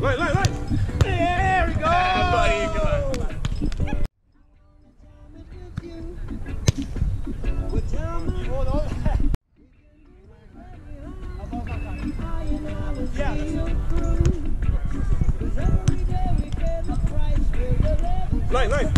Right, right, right. There we go! buddy, come on. Line, line.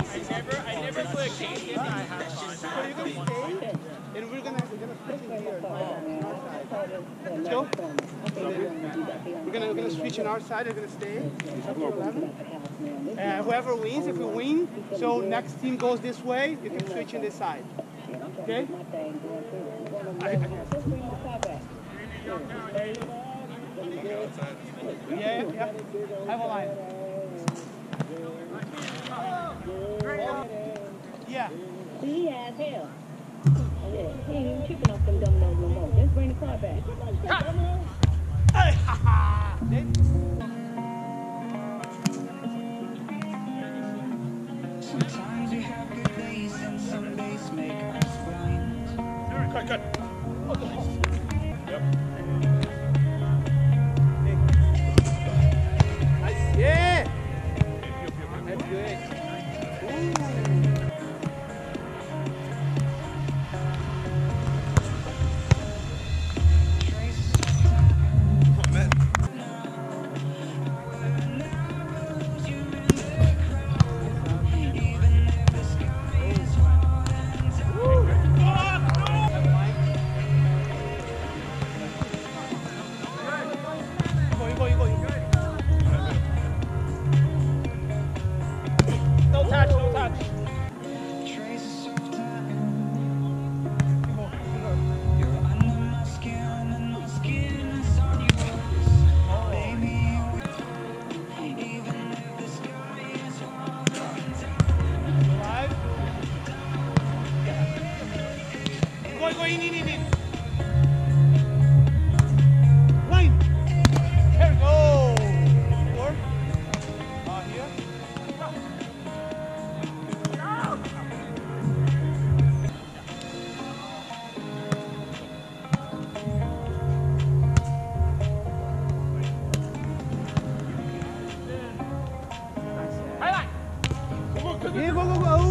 and we're gonna, we're gonna here. on our side. Let's go. We're gonna, we're gonna switch on our side. We're gonna stay. It's up to 11. Uh, whoever wins, if we win, so next team goes this way. You can switch in this side. Okay? Yeah, yeah. Have a line. Yeah. He has hell. Yeah, ain't even off them no more. Just bring the car back. Sometimes we have good days and some days make us blind. Cut, cut. Yep. Nice. Yeah. That's good. Go, in, in, in, in. Line. Here we go. Four. Uh, here. Yeah, go, go, go.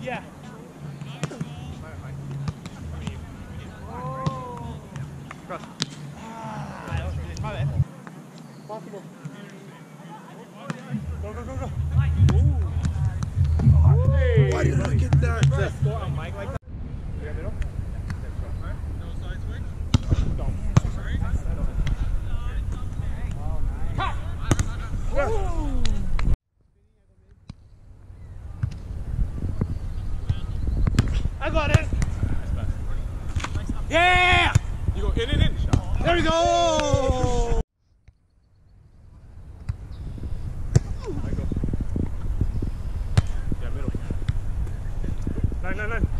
Yeah. I got it. Yeah! You go in and in. There we go! Nine, nine, nine.